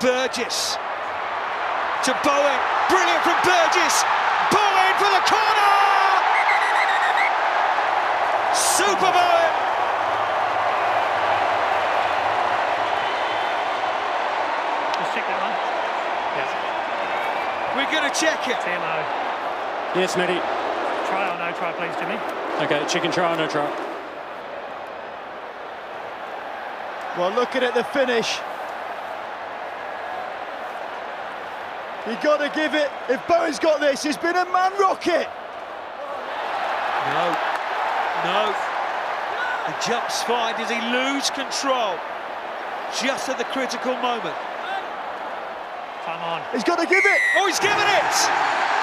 Burgess to Bowen. Brilliant from Burgess. Bowen for the corner. Super Bowen. Just check that one. Yeah. We're going to check it. TMO. Yes, Matty. Try or no try, please, Jimmy. Okay, chicken try or no try? Well, looking at the finish. You got to give it. If Bowen's got this, he's been a man rocket. No. No. The jump's fine. Does he lose control? Just at the critical moment. Time on. He's got to give it. Oh, he's given it!